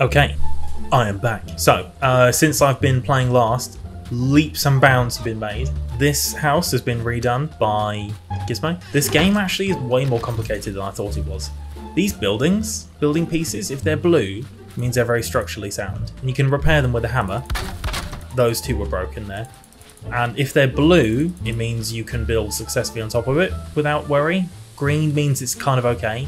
Okay, I am back. So, uh, since I've been playing last, leaps and bounds have been made. This house has been redone by Gizmo. This game actually is way more complicated than I thought it was. These buildings, building pieces, if they're blue, means they're very structurally sound. And you can repair them with a hammer. Those two were broken there. And if they're blue, it means you can build successfully on top of it without worry. Green means it's kind of okay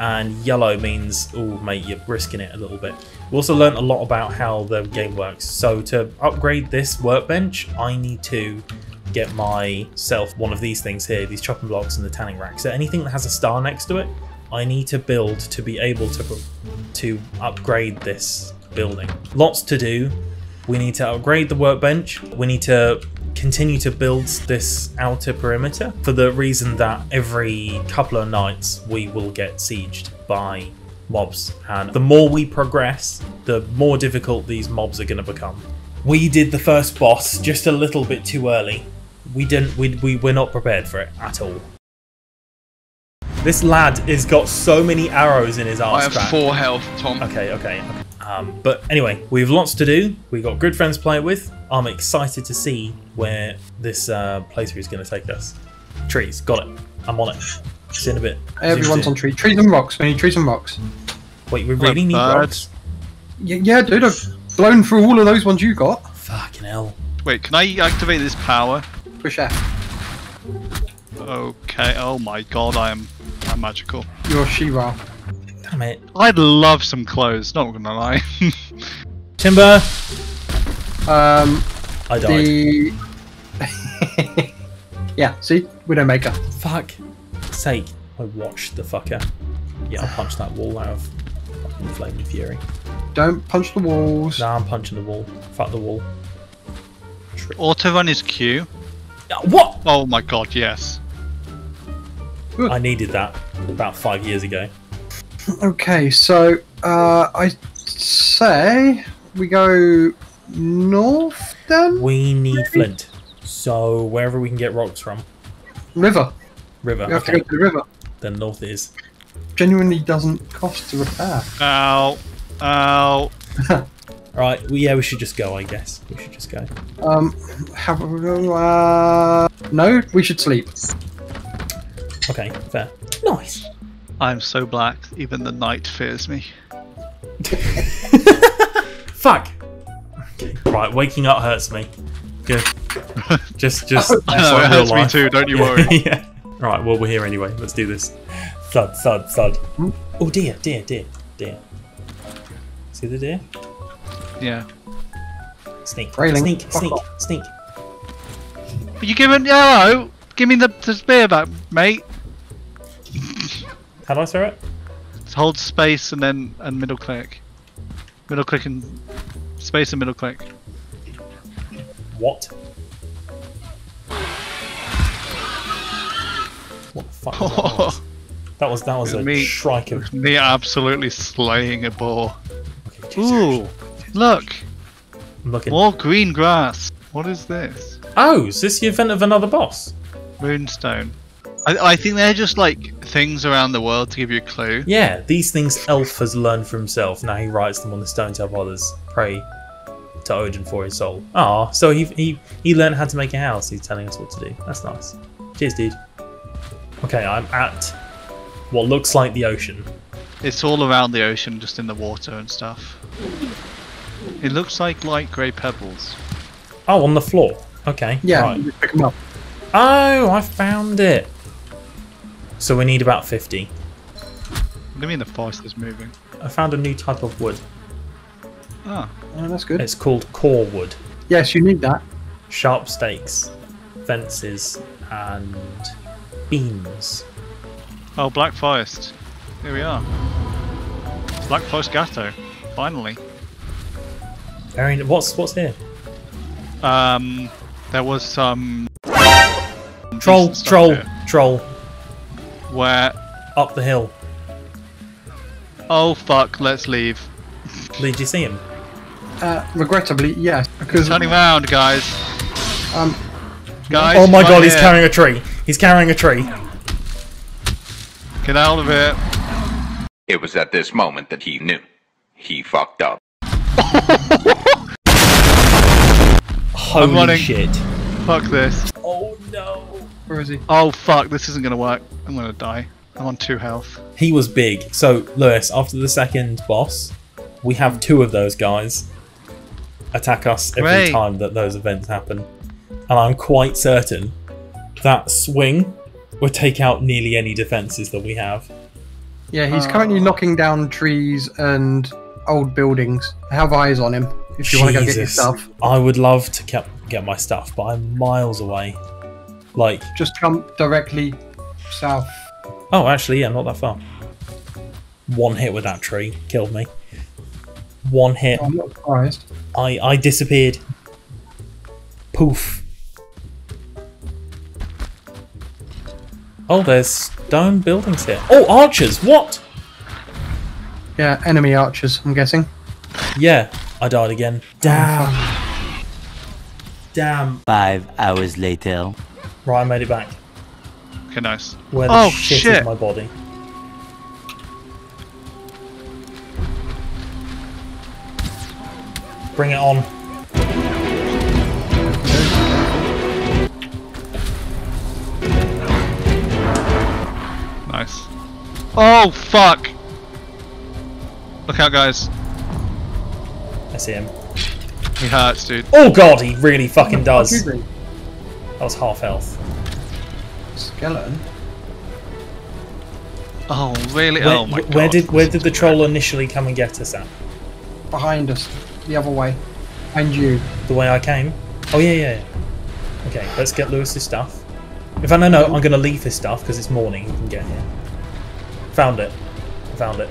and yellow means, oh mate, you're risking it a little bit. We also learned a lot about how the game works. So to upgrade this workbench, I need to get myself one of these things here, these chopping blocks and the tanning rack. So anything that has a star next to it, I need to build to be able to to upgrade this building. Lots to do. We need to upgrade the workbench. We need to continue to build this outer perimeter for the reason that every couple of nights we will get sieged by mobs and the more we progress the more difficult these mobs are going to become we did the first boss just a little bit too early we didn't we, we we're not prepared for it at all this lad has got so many arrows in his arse I have crack. four health, Tom. Okay, okay. okay. Um, but anyway, we've lots to do. We've got good friends to play with. I'm excited to see where this uh, playthrough is going to take us. Trees, got it. I'm on it. See in a bit. Everyone's on trees. Trees and rocks. We need trees and rocks. Wait, we really need rocks? Yeah, yeah, dude. I've blown through all of those ones you got. Fucking hell. Wait, can I activate this power? Push F. Okay. Oh my god, I am I'm magical. You're She-Ra. Damn it. I'd love some clothes, not gonna lie. Timber! Um, I died. the... yeah, see? Widowmaker. Fuck sake. I watched the fucker. Yeah, I'll punch that wall out of fucking flaming fury. Don't punch the walls. Nah, I'm punching the wall. Fuck the wall. Auto run is Q. Uh, What? Oh my god, yes. I needed that about five years ago. Okay, so uh, I say we go north then? We need flint. So wherever we can get rocks from. River. River. We have Okay. to go to the river. Then north is. Genuinely doesn't cost to repair. Ow. Ow. Right. Well, yeah, we should just go. I guess we should just go. Um, have uh, no, we should sleep. Okay. Fair. Nice. I'm so black, even the night fears me. Fuck. Okay. Right. Waking up hurts me. Good. Just, just. I just know, it real hurts me too, don't you Yeah, worry. yeah. Right. Well, we're here anyway. Let's do this. Thud, thud, thud. Oh dear, dear, dear, dear. See the deer? Yeah. Sneak, Railing. sneak, Fuck sneak, sneak. But you giving hello? Give me the, the spear back, mate. How do I throw it? Hold space and then and middle click. Middle click and space and middle click. What? What the fuck? Was that, that was that was a Me- shrike of. Me absolutely slaying a boar. Okay, Ooh, look, I'm looking. more green grass. What is this? Oh, is this the event of another boss? Moonstone. I, I think they're just like things around the world to give you a clue. Yeah, these things Elf has learned for himself. Now he writes them on the stone to help others pray to Odin for his soul. Ah, so he, he he learned how to make a house. He's telling us what to do. That's nice. Cheers, dude. Okay, I'm at what looks like the ocean. It's all around the ocean, just in the water and stuff. It looks like light grey pebbles. Oh, on the floor. Okay. Yeah, Right. you pick them up. Oh, I found it. So we need about 50. What do you mean the forest is moving? I found a new type of wood. Ah, Oh, that's good. It's called core wood. Yes, you need that. Sharp stakes, fences, and beams. oh, Black Forest. Here we are. Black Forest Gateau. Finally. Very. What's what's here? Um, there was some Troll, troll, here troll. Where Up the hill. oh fuck, let's leave. Did you see him? Uh, regrettably, yes, because Turning round, guys. um, Guys, oh my right god, he's here. carrying a tree. He's carrying a tree. Get out of it. It was at this moment that he knew. he fucked up. Holy running. shit. Fuck this. Oh no. Where is he? Oh fuck, this isn't gonna work. I'm gonna die. I'm on two health. He was big. So, Lewis, after the second boss, we have two of those guys attack us every Great. time that those events happen. And I'm quite certain that swing would take out nearly any defenses that we have. Yeah, he's currently Oh. knocking down trees and old buildings. Have eyes on him if you want to go get your stuff. I would love to get, get my stuff, but I'm miles away. Like, Just jump directly south. oh, actually, yeah, not that far. One hit with that tree killed me. One hit, oh, I'm not surprised. I, I disappeared. Poof. Oh, there's stone buildings here. Oh, archers! What? Yeah, enemy archers, I'm guessing. Yeah, I died again. Damn. Oh, Damn. Five hours later. Right, I made it back. Okay, nice. Where the Oh, shit, shit. is my body? Bring it on. Nice. Oh fuck! Look out, guys. I see him. He hurts, dude. Oh god, he really fucking does. Excuse. That was half health. Skeleton. Oh really? Where, oh my god. where did where did the troll initially come and get us at? Behind us. The other way. And you. The way I came? Oh yeah, yeah. yeah. Okay, let's get Lewis's stuff. In fact, no, no, I'm gonna leave his stuff because it's morning. He can get here. Found it. Found it.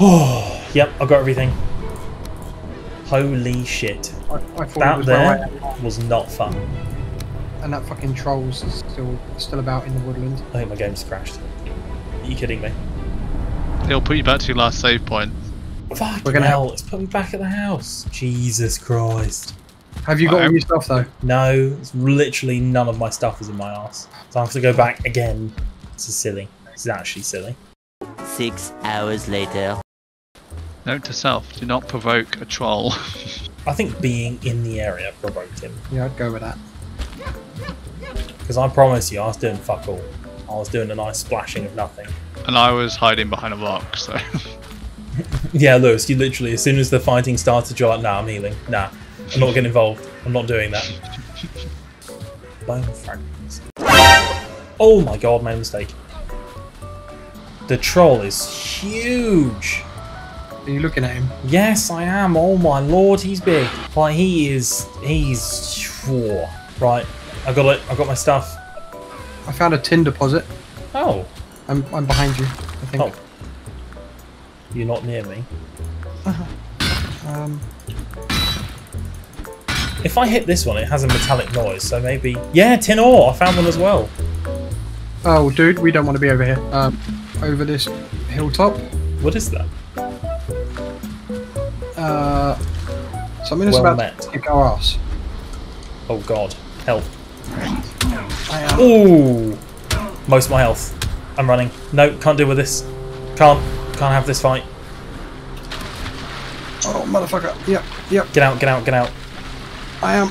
Oh, yep, I got everything. Holy shit! I, I That was there am. was not fun. And that fucking troll's still still about in the woodland. I think my game's crashed. Are you kidding me? It'll put you back to your last save point. Fuck We're gonna hell, it's put me back at the house. Jesus Christ. Have you got all I'm- your stuff though? No, it's literally none of my stuff is in my ass. So I have to go back again. This is silly. This is actually silly. Six hours later. Note to self: Do not provoke a troll. I think being in the area provoked him. Yeah, I'd go with that. Because I promise you, I was doing fuck all. I was doing a nice splashing of nothing. and I was hiding behind a rock, so Yeah, Lewis, you literally, as soon as the fighting started, you're like, nah, I'm healing. Nah, I'm not getting involved. I'm not doing that. Bone fragments. Oh my god, made a mistake. The troll is huge. Are you looking at him? Yes, I am. Oh my lord, he's big. Like he is. He's. Whoa. Right, I got it. I got my stuff. I found a tin deposit. Oh, I'm, I'm behind you, I think. oh. You're not near me. Um, If I hit this one, it has a metallic noise. So maybe. Yeah, tin ore. I found one as well. oh, dude, we don't want to be over here. Um, over this hilltop. What is that? Uh, something is Well about met. to kick our ass. Oh god, help. I am. Ooh, most of my health. I'm running. No, can't deal with this. Can't. Can't have this fight. Oh, motherfucker. Yep, yep, Get out. Get out. Get out. I am.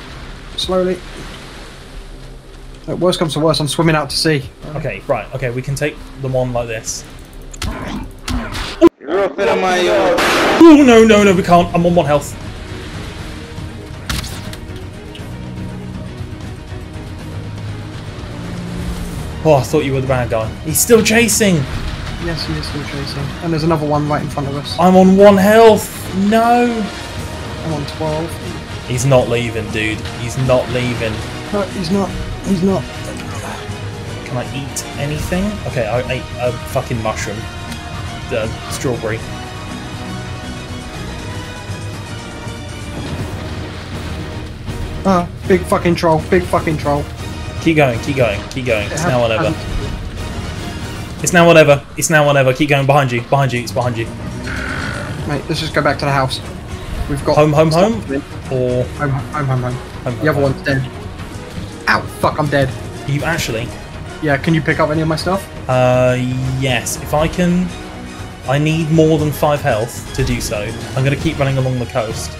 Slowly. Worst comes to worst, I'm swimming out to sea. Okay, right. Okay, we can take them on like this. Oh no, no, no, we can't. I'm on one health. Oh, I thought you were the bad guy. He's still chasing. Yes, he is still chasing. And there's another one right in front of us. I'm on one health. No. I'm on 12. He's not leaving, dude. He's not leaving. No, he's not. He's not. Can I eat anything? Okay, I ate a fucking mushroom. The strawberry. Ah, big fucking troll. Big fucking troll. Keep going, keep going, keep going. It's now whatever. It's now whatever. It's now whatever. Keep going behind you. Behind you. It's behind you. Mate, let's just go back to the house. We've got Home, home, home? Or Home, home, home, home. home, The other home. one's dead. Ow, fuck, I'm dead. You actually? Yeah, can you pick up any of my stuff? Uh, yes. If I can I need more than five health to do so. I'm gonna keep running along the coast.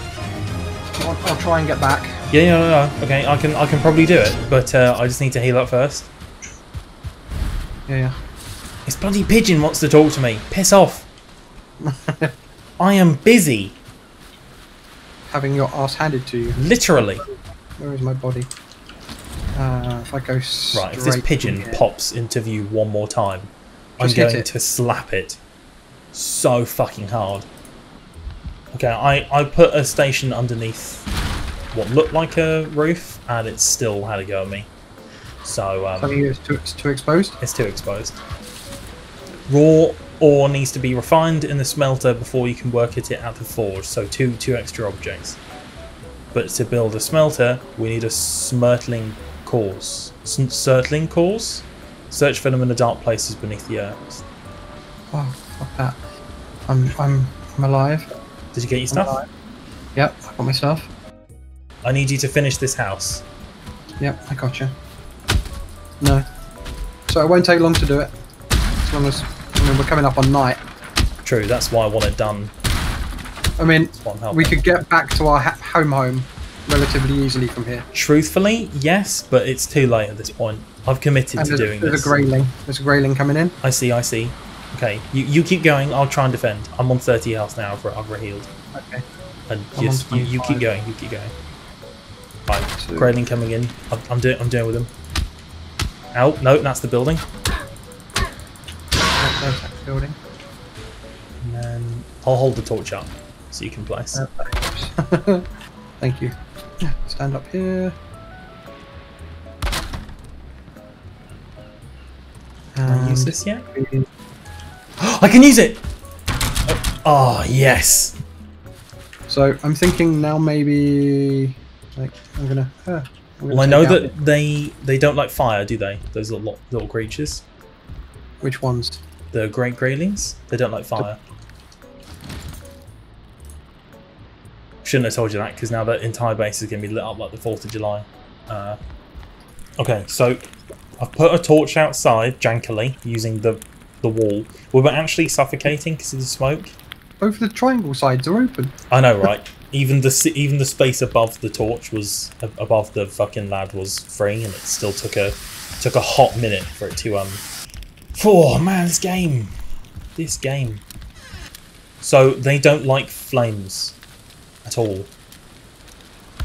I'll, I'll try and get back. Yeah, yeah, no, no. Okay, I can, I can probably do it, but uh, I just need to heal up first. Yeah, yeah. This bloody pigeon wants to talk to me. Piss off. I am busy, Having your ass handed to you. literally. Where is my body? Uh, if I go Right, if this pigeon pops into view one more time, Just I'm going it. to slap it so fucking hard. Okay, I, I put a station underneath what looked like a roof, and it still had a go at me. So, um, Something is too, it's too exposed. It's too exposed. Raw ore needs to be refined in the smelter before you can work it at the forge, so two two extra objects. But to build a smelter, we need a smirtling cores. S- Surtling cores? Search for them in the dark places beneath the earth. Oh, fuck that. I'm, I'm, I'm alive. Did you get your I'm stuff? alive. Yep, I got my stuff. I need you to finish this house. Yep, I got you. No. So it won't take long to do it. As long as, I mean, we're coming up on night. True, that's why I want it done. I mean, That's why I'm helping. we could get back to our ha- home home relatively easily from here. Truthfully, yes, but it's too late at this point. I've committed And to doing there's this. There's a greyling. There's a greyling coming in. I see, I see. Okay, you, you keep going. I'll try and defend. I'm on 30 health now. I've, I've healed. Okay. And I'm just you, you keep going. You keep going. Right, Greyling coming in. I'm, I'm doing. I'm doing with him. Out. No, that's the building. There's building. And then I'll hold the torch up so you can place. Uh, Thank you. Stand up here. Can I use this yet? I can use it. Oh yes. So I'm thinking now maybe like I'm gonna. Uh, I'm gonna Well, I know that they they don't like fire, do they? Those little little creatures, which ones? the great greylings. They don't like fire. Shouldn't have told you that because now that entire base is going to be lit up like the Fourth of July. Uh, okay, so I've put a torch outside jankily using the the wall. We were actually suffocating because of the smoke. Both the triangle sides are open. I know, right? even the even the space above the torch was above the fucking lad was free, and it still took a took a hot minute for it to um. Oh man, this game, this game. So they don't like flames at all.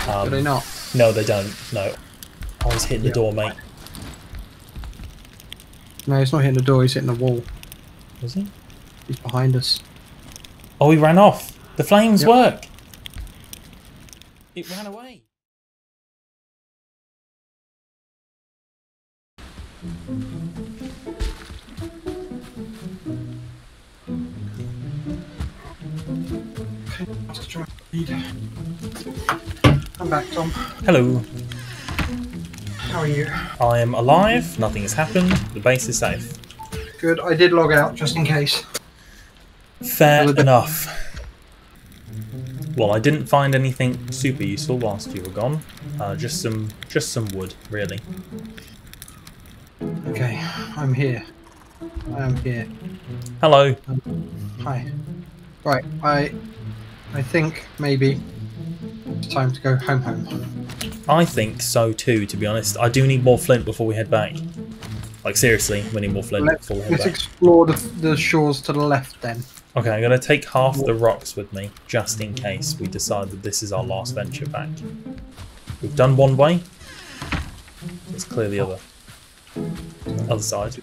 Um, Do they not? No, they don't. No, I was hitting the Yeah. door, mate. No, he's not hitting the door. He's hitting the wall. Is he? He's behind us. Oh, he ran off. The flames Yep. work. It ran away. I'm back, Tom. Hello. How are you? I am alive. Nothing has happened. The base is safe. Good. I did log out just in case. Fair enough. Well, I didn't find anything super useful whilst you were gone. Uh, just some, just some wood, really. Okay, I'm here. I am here. Hello. Hi. Right, I I think maybe it's time to go home home. I think so too. To be honest, I do need more flint before we head back. Like seriously, we need more flint Let's, before we head let's back. explore the, the shores to the left then. Okay, I'm gonna take half the rocks with me, just in case we decide that this is our last venture back. We've done one way. Let's clear the other. Other side.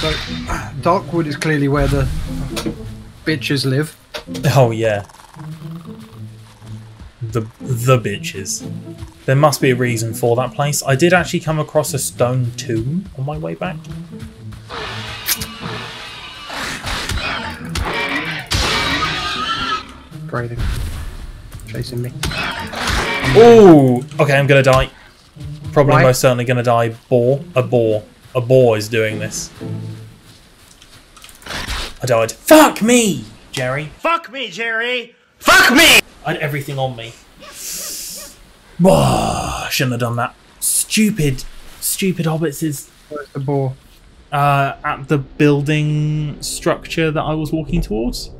So, Darkwood is clearly where the bitches live. Oh yeah. The the bitches. There must be a reason for that place. I did actually come across a stone tomb on my way back. Grading. Chasing me. Oh, okay, I'm gonna die. Probably Why? most certainly gonna die. Boar, a boar, a boar is doing this. I died. Fuck me, Jerry. Fuck me, Jerry! Fuck me! I had everything on me. Whoa, shouldn't have done that. Stupid, stupid hobbits is Where's the boar? Uh, at the building structure that I was walking towards.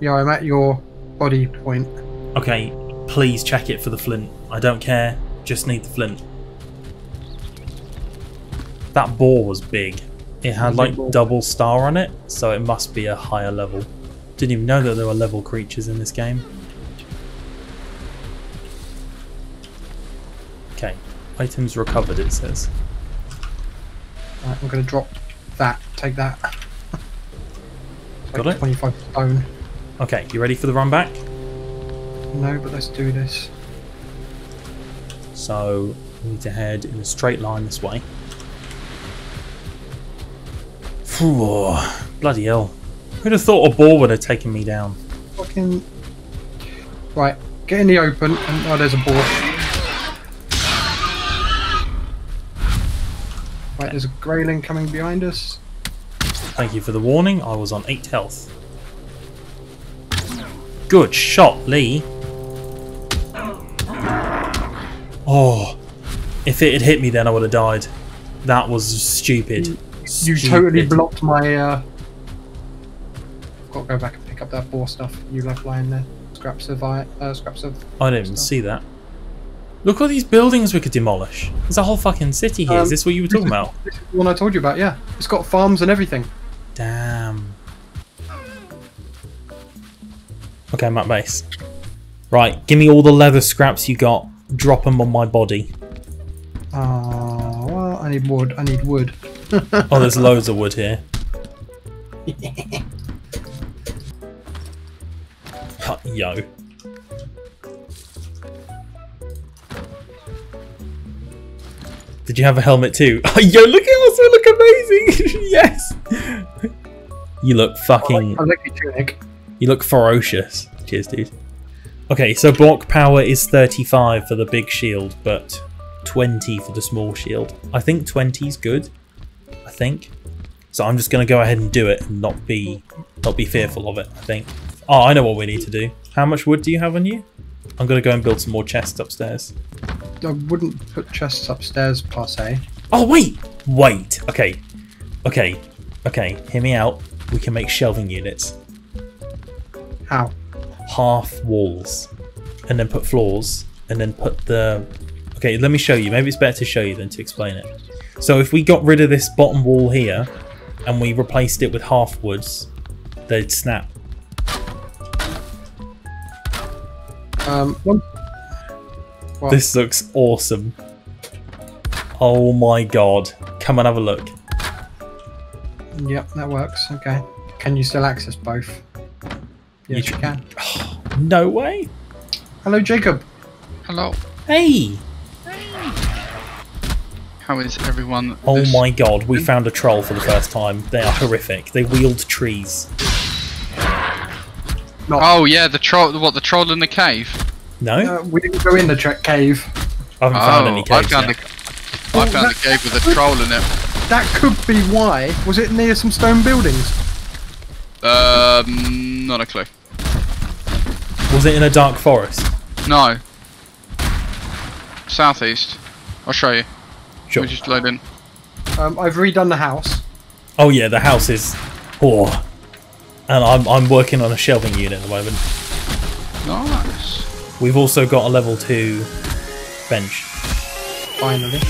Yeah, I'm at your body point. Okay, please check it for the flint. I don't care. Just need the flint. That boar was big. It had like double star on it, so it must be a higher level. Didn't even know that there were level creatures in this game. Okay, items recovered it says. Right, I'm going to drop that. Take that. Got Like it? 25 stone. Okay, you ready for the run back? No, but let's do this. So we need to head in a straight line this way. Phew, oh, bloody hell. Who'd have thought a boar would have taken me down? Fucking. Right, get in the open. And, oh, there's a boar. Right, there's a greyling coming behind us. Thank you for the warning, I was on 8 health. Good shot, Lee. Oh, if it had hit me then I would have died. That was stupid. You totally Stupid. blocked my. Uh... To go back and pick up that boar stuff you left lying there. Scraps of I uh, scraps of. I didn't even see that. Look all these buildings we could demolish. There's a whole fucking city here. Is Um, this what you were talking about? This is the one I told you about. Yeah, it's got farms and everything. Damn. Okay, I'm at base. Right, give me all the leather scraps you got. Drop them on my body. Oh, well, I need wood. I need wood. Oh, there's loads of wood here. Yo. Did you have a helmet too? Oh, Yo, look at us! We look amazing! yes! You look fucking I like your tunic. You look ferocious. Cheers, dude. Okay, so block power is 35 for the big shield, but 20 for the small shield. I think 20 is good. I think. So I'm just going to go ahead and do it and not be not be fearful of it, I think. Oh, I know what we need to do. How much wood do you have on you? I'm going to go and build some more chests upstairs. I wouldn't put chests upstairs per se. Oh, wait! Wait! Okay. Okay. Okay, hear me out. We can make shelving units. How? half walls and then put floors and then put the okay let me show you maybe it's better to show you than to explain it so if we got rid of this bottom wall here and we replaced it with half woods they'd snap Um, one. What? this looks awesome oh my god come and have a look Yep, that works. Okay. Can you still access both? Yes, you, You- can. no way Hello, Jacob. Hello. hey How is everyone? oh this- my god we found a troll for the first time they are horrific they wield trees Oh yeah, the troll. What the troll in the cave? no Uh, we didn't go in the tra- cave. i haven't found oh, any I caves found yet. the. I found the cave with a troll in it. That could be why. Was it near some stone buildings? Um, not a clue. was it in a dark forest No. Southeast. I'll show you. sure We just load in. Um, I've redone the house. Oh yeah, the house is oh, and I'm I'm working on a shelving unit at the moment. Nice. We've also got a level two bench. Finally.